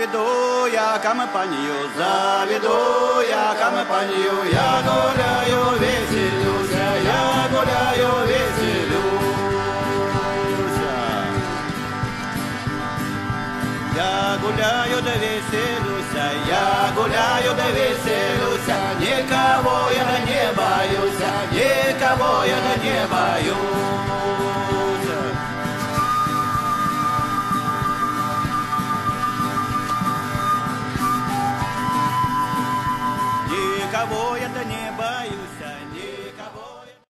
Заведу я компанию, заведу я компанию, я гуляю, веселюся, я гуляю, веселюся. Я гуляю да веселюся, я гуляю да веселюся, никого я да не боюсь, никого я да не боюсь. никого я-то не боюсь.